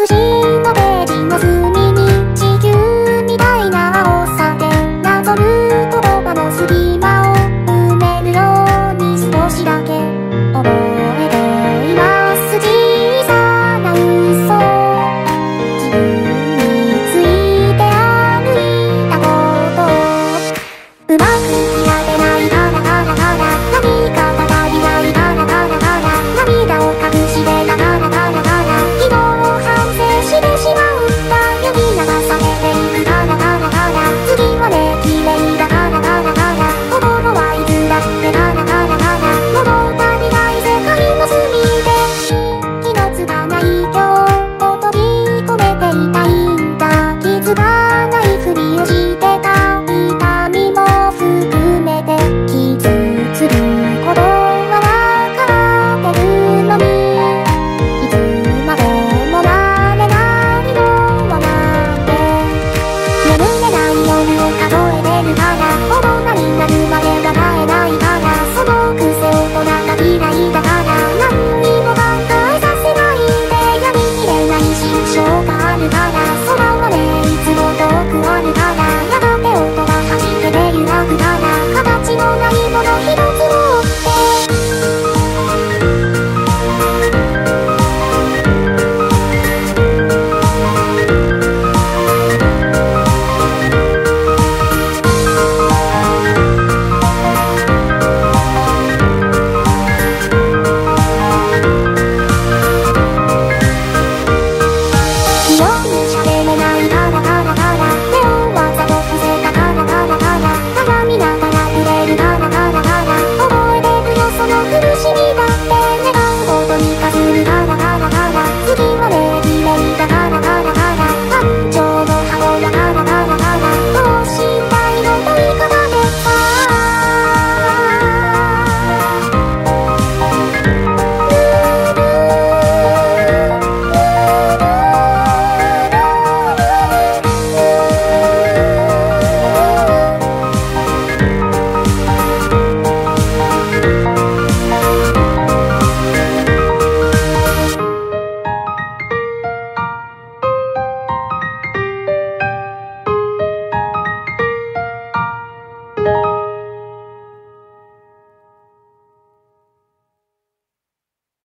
苏醒